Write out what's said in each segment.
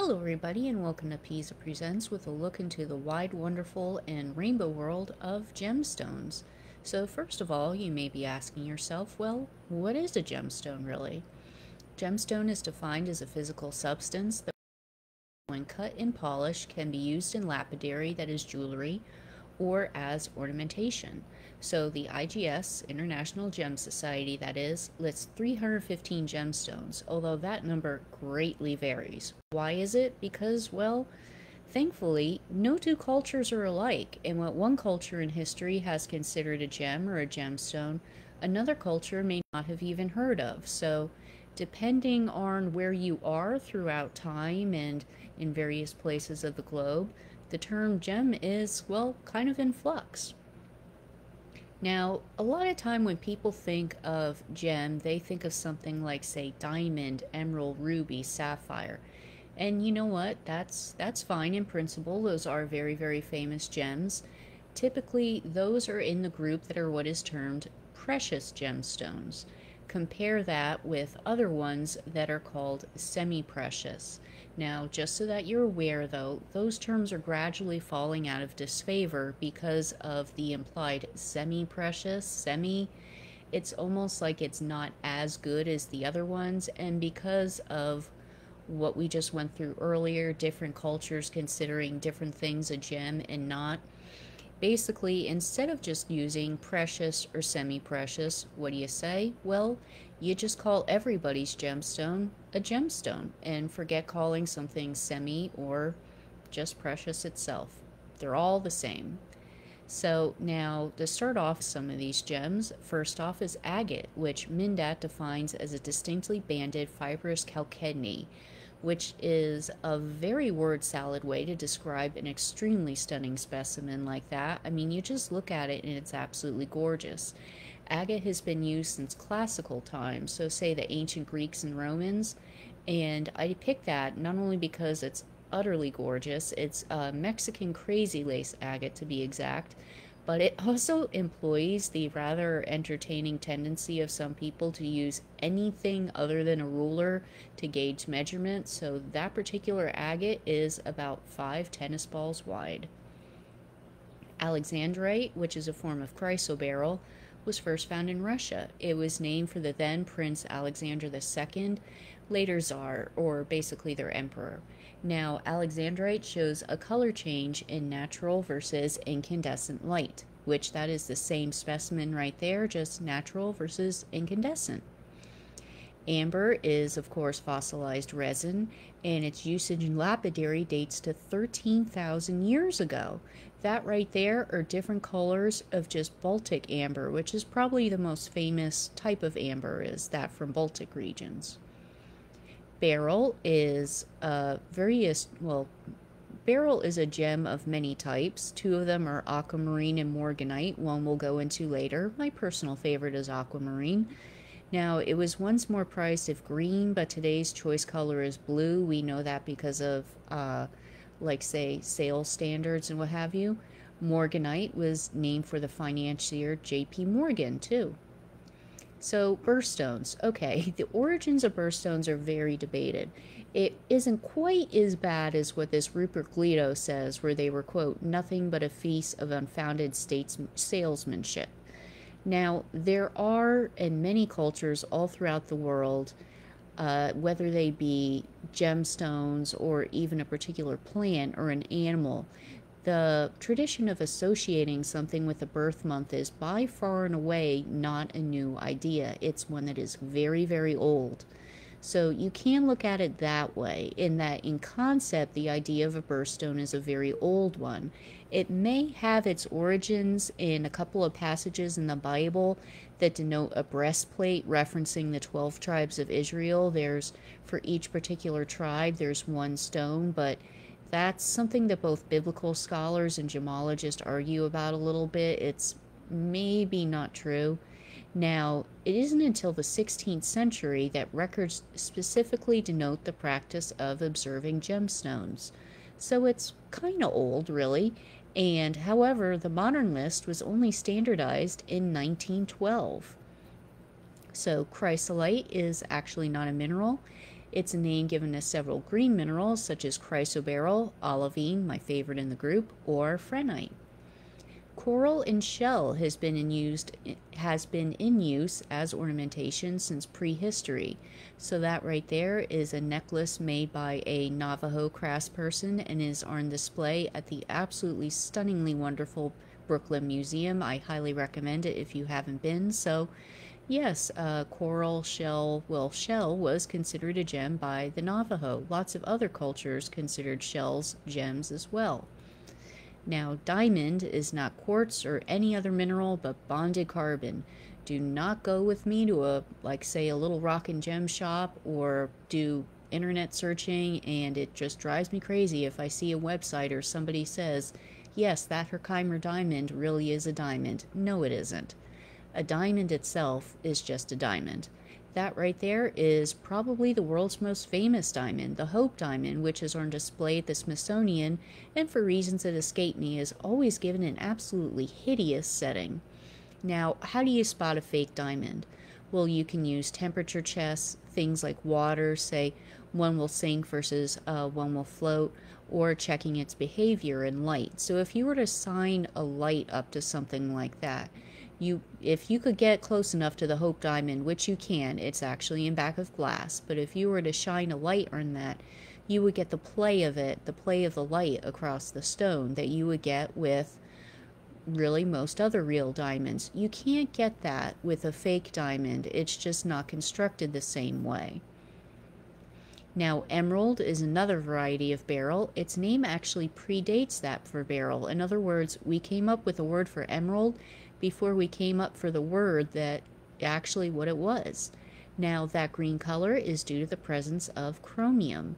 Hello, everybody, and welcome to PESA Presents with a look into the wide, wonderful, and rainbow world of gemstones. So, first of all, you may be asking yourself, well, what is a gemstone really? Gemstone is defined as a physical substance that, when cut and polished, can be used in lapidary, that is jewelry, or as ornamentation. So the IGS, International Gem Society, that is, lists 315 gemstones, although that number greatly varies. Why is it? Because, well, thankfully, no two cultures are alike, and what one culture in history has considered a gem or a gemstone, another culture may not have even heard of. So, depending on where you are throughout time and in various places of the globe, the term gem is, well, kind of in flux. Now, a lot of time when people think of gem, they think of something like, say, diamond, emerald, ruby, sapphire. And you know what? That's that's fine in principle. Those are very, very famous gems. Typically, those are in the group that are what is termed precious gemstones. Compare that with other ones that are called semi-precious. Now, just so that you're aware, though, those terms are gradually falling out of disfavor because of the implied semi precious, semi. It's almost like it's not as good as the other ones, and because of what we just went through earlier, different cultures considering different things a gem and not. Basically, instead of just using precious or semi precious, what do you say? Well, you just call everybody's gemstone a gemstone and forget calling something semi or just precious itself. They're all the same. So now to start off some of these gems, first off is agate, which Mindat defines as a distinctly banded fibrous chalcedony, which is a very word salad way to describe an extremely stunning specimen like that. I mean, you just look at it and it's absolutely gorgeous. Agate has been used since classical times, so say the ancient Greeks and Romans. And I picked that not only because it's utterly gorgeous, it's a Mexican crazy lace agate to be exact, but it also employs the rather entertaining tendency of some people to use anything other than a ruler to gauge measurements. So that particular agate is about five tennis balls wide. Alexandrite, which is a form of chrysoberyl, was first found in Russia. It was named for the then Prince Alexander II, later Tsar, or basically their emperor. Now, alexandrite shows a color change in natural versus incandescent light, which that is the same specimen right there, just natural versus incandescent. Amber is, of course, fossilized resin, and its usage in lapidary dates to 13,000 years ago. That right there are different colors of just Baltic amber, which is probably the most famous type of amber, is that from Baltic regions. Beryl is a various, well, beryl is a gem of many types. Two of them are aquamarine and morganite. One we'll go into later. My personal favorite is aquamarine. Now, it was once more priced if green, but today's choice color is blue. We know that because of, uh, like, say, sales standards and what have you. Morganite was named for the financier J.P. Morgan, too. So, birthstones. Okay, the origins of birthstones are very debated. It isn't quite as bad as what this Rupert Glito says, where they were, quote, nothing but a feast of unfounded states salesmanship. Now, there are in many cultures all throughout the world, uh, whether they be gemstones or even a particular plant or an animal, the tradition of associating something with a birth month is by far and away not a new idea. It's one that is very, very old. So you can look at it that way, in that in concept, the idea of a birthstone is a very old one. It may have its origins in a couple of passages in the Bible that denote a breastplate referencing the 12 tribes of Israel. There's, for each particular tribe, there's one stone, but that's something that both biblical scholars and gemologists argue about a little bit. It's maybe not true. Now, it isn't until the 16th century that records specifically denote the practice of observing gemstones. So it's kind of old, really, and however, the modern list was only standardized in 1912. So chrysolite is actually not a mineral. It's a name given to several green minerals such as chrysoberyl, olivine, my favorite in the group, or prehnite. Coral and shell has been in used has been in use as ornamentation since prehistory. So that right there is a necklace made by a Navajo craftsperson and is on display at the absolutely stunningly wonderful Brooklyn Museum. I highly recommend it if you haven't been. So yes, uh, coral shell, well, shell was considered a gem by the Navajo. Lots of other cultures considered shells gems as well. Now, diamond is not quartz or any other mineral but bonded carbon. Do not go with me to a, like, say, a little rock and gem shop or do internet searching, and it just drives me crazy if I see a website or somebody says, yes, that Herkimer diamond really is a diamond. No, it isn't. A diamond itself is just a diamond. That right there is probably the world's most famous diamond, the Hope Diamond, which is on display at the Smithsonian and for reasons that escape me is always given an absolutely hideous setting. Now, how do you spot a fake diamond? Well, you can use temperature tests, things like water, say one will sink versus uh, one will float, or checking its behavior in light. So if you were to sign a light up to something like that, you if you could get close enough to the Hope Diamond, which you can, it's actually in back of glass, but if you were to shine a light on that, you would get the play of it, the play of the light across the stone that you would get with really most other real diamonds. You can't get that with a fake diamond. It's just not constructed the same way. Now, emerald is another variety of beryl. Its name actually predates that for beryl. In other words, we came up with a word for emerald before we came up for the word that actually what it was. Now that green color is due to the presence of chromium.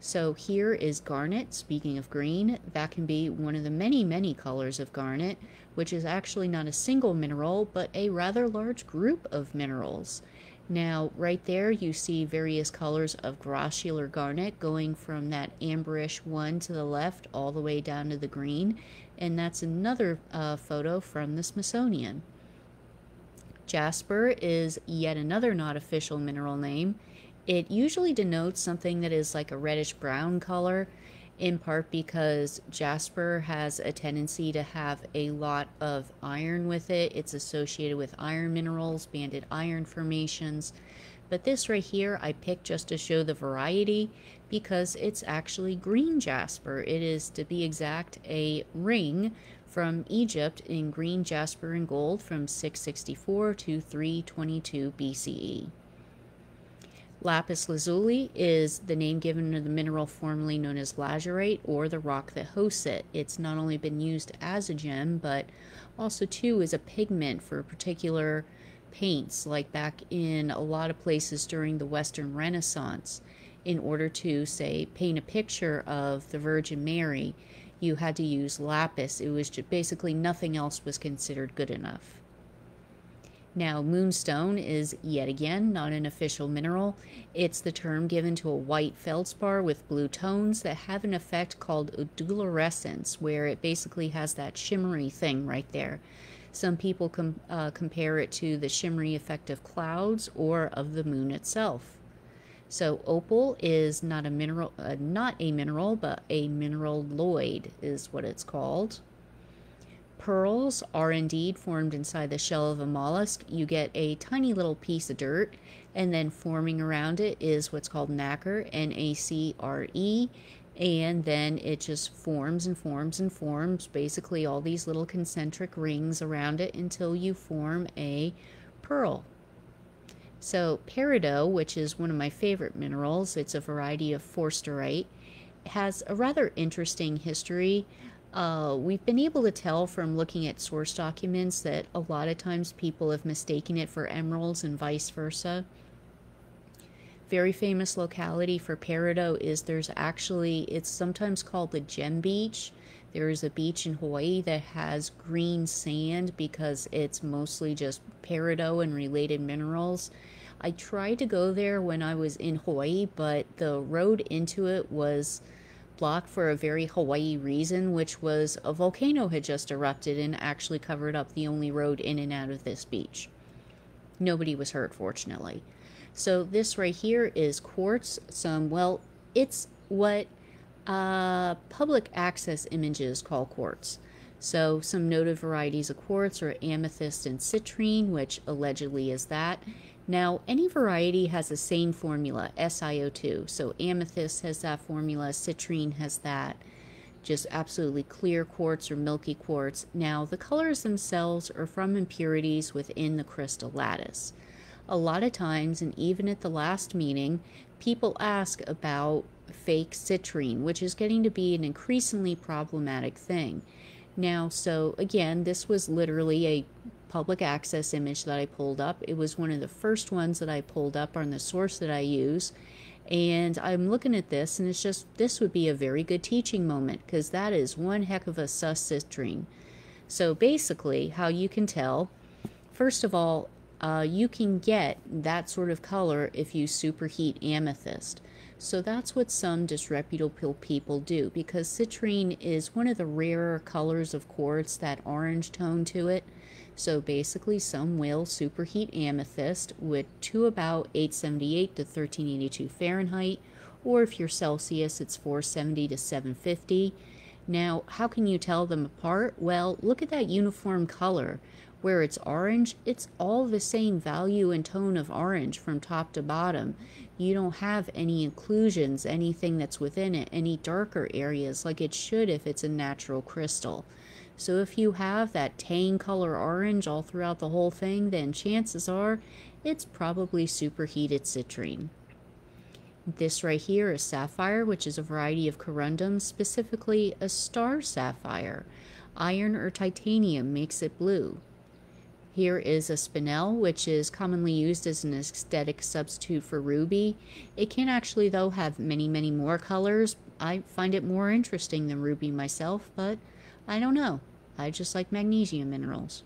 So here is garnet, speaking of green, that can be one of the many, many colors of garnet, which is actually not a single mineral, but a rather large group of minerals. Now, right there, you see various colors of grossular garnet going from that amberish one to the left all the way down to the green. And that's another uh, photo from the Smithsonian. Jasper is yet another not official mineral name. It usually denotes something that is like a reddish brown color in part because jasper has a tendency to have a lot of iron with it. It's associated with iron minerals, banded iron formations. But this right here, I picked just to show the variety because it's actually green jasper. It is, to be exact, a ring from Egypt in green jasper and gold from 664 to 322 BCE. Lapis lazuli is the name given to the mineral formerly known as lazurite or the rock that hosts it. It's not only been used as a gem, but also too as a pigment for a particular paints, like back in a lot of places during the Western Renaissance. In order to, say, paint a picture of the Virgin Mary, you had to use lapis. It was just basically nothing else was considered good enough. Now, moonstone is yet again not an official mineral. It's the term given to a white feldspar with blue tones that have an effect called adularescence, where it basically has that shimmery thing right there. Some people com uh, compare it to the shimmery effect of clouds or of the moon itself. So opal is not a mineral, uh, not a mineral, but a mineraloid is what it's called pearls are indeed formed inside the shell of a mollusk. You get a tiny little piece of dirt, and then forming around it is what's called nacre, N A C R E. And then it just forms and forms and forms, basically all these little concentric rings around it until you form a pearl. So, peridot, which is one of my favorite minerals, it's a variety of forsterite, has a rather interesting history. Uh, we've been able to tell from looking at source documents that a lot of times people have mistaken it for emeralds and vice versa. Very famous locality for peridot is there's actually, it's sometimes called the Gem Beach. There is a beach in Hawaii that has green sand because it's mostly just peridot and related minerals. I tried to go there when I was in Hawaii, but the road into it was blocked for a very Hawaii reason, which was a volcano had just erupted and actually covered up the only road in and out of this beach. Nobody was hurt, fortunately. So this right here is quartz. Some, well, it's what uh, public access images call quartz. So some noted varieties of quartz are amethyst and citrine, which allegedly is that. Now, any variety has the same formula, SiO2. So amethyst has that formula, citrine has that. Just absolutely clear quartz or milky quartz. Now, the colors themselves are from impurities within the crystal lattice. A lot of times, and even at the last meeting, people ask about fake citrine, which is getting to be an increasingly problematic thing. Now, so again, this was literally a public access image that I pulled up. It was one of the first ones that I pulled up on the source that I use. And I'm looking at this, and it's just this would be a very good teaching moment because that is one heck of a sus citrine. So basically, how you can tell, first of all, uh, you can get that sort of color if you superheat amethyst. So that's what some disreputable people do because citrine is one of the rarer colors of quartz, that orange tone to it. So basically, some will superheat amethyst with to about 878 to 1382 Fahrenheit, or if you're Celsius, it's 470 to 750. Now, how can you tell them apart? Well, look at that uniform color. Where it's orange, it's all the same value and tone of orange from top to bottom. You don't have any inclusions, anything that's within it, any darker areas like it should if it's a natural crystal. So if you have that tang color orange all throughout the whole thing, then chances are it's probably superheated citrine. This right here is sapphire, which is a variety of corundum, specifically a star sapphire. Iron or titanium makes it blue. Here is a spinel, which is commonly used as an aesthetic substitute for ruby. It can actually, though, have many, many more colors. I find it more interesting than ruby myself, but I don't know. I just like magnesium minerals.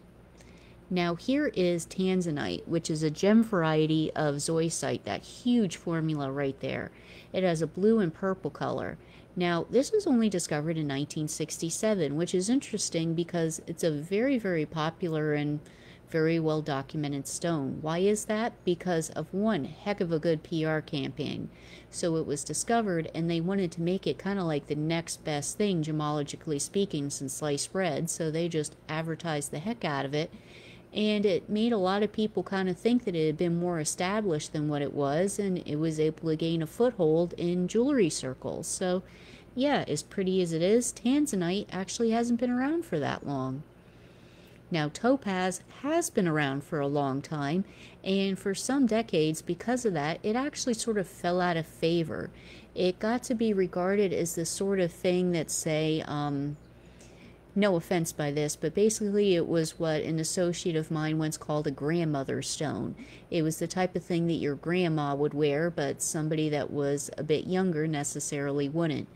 Now here is tanzanite, which is a gem variety of zoisite, that huge formula right there. It has a blue and purple color. Now, this was only discovered in 1967, which is interesting because it's a very, very popular and very well documented stone. Why is that? Because of one heck of a good PR campaign. So it was discovered, and they wanted to make it kind of like the next best thing, gemologically speaking, since sliced bread. So they just advertised the heck out of it. And it made a lot of people kind of think that it had been more established than what it was, and it was able to gain a foothold in jewelry circles. So, yeah, as pretty as it is, Tanzanite actually hasn't been around for that long. Now, topaz has been around for a long time, and for some decades, because of that, it actually sort of fell out of favor. It got to be regarded as the sort of thing that, say, um, no offense by this, but basically it was what an associate of mine once called a grandmother stone. It was the type of thing that your grandma would wear, but somebody that was a bit younger necessarily wouldn't.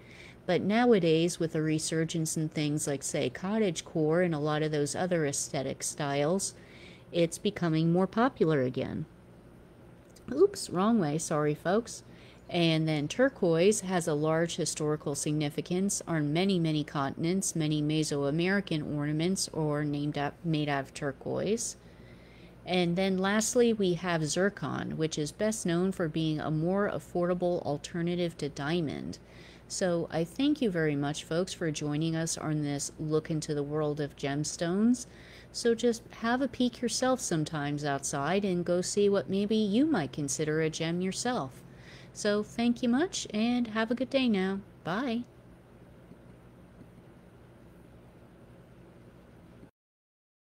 But nowadays, with a resurgence in things like, say, cottage core and a lot of those other aesthetic styles, it's becoming more popular again. Oops, wrong way, sorry folks. And then turquoise has a large historical significance on many, many continents. Many Mesoamerican ornaments are named up, made out of turquoise. And then lastly, we have zircon, which is best known for being a more affordable alternative to diamond. So I thank you very much, folks, for joining us on this look into the world of gemstones. So just have a peek yourself sometimes outside and go see what maybe you might consider a gem yourself. So thank you much and have a good day now. Bye.